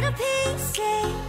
little pieces eh?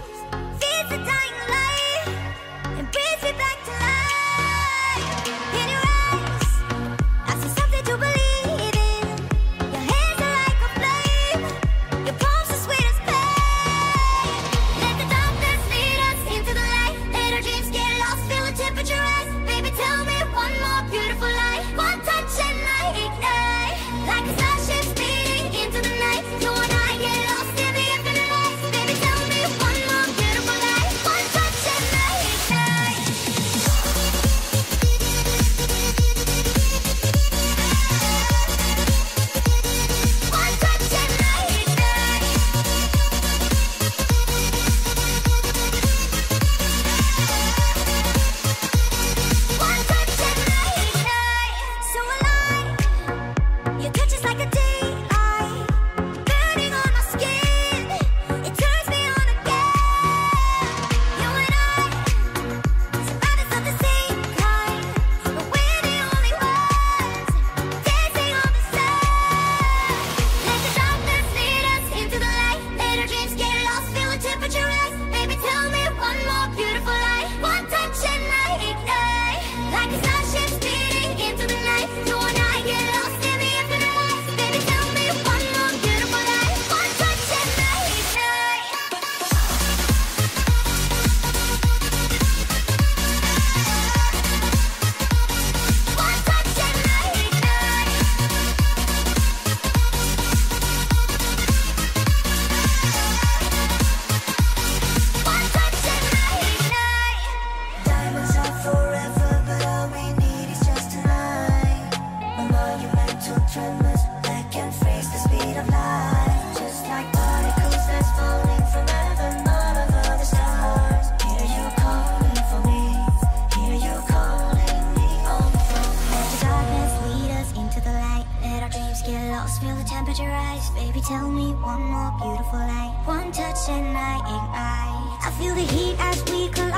else feel the temperature rise. Baby, tell me one more beautiful lie. One touch and I ain't I. I feel the heat as we collide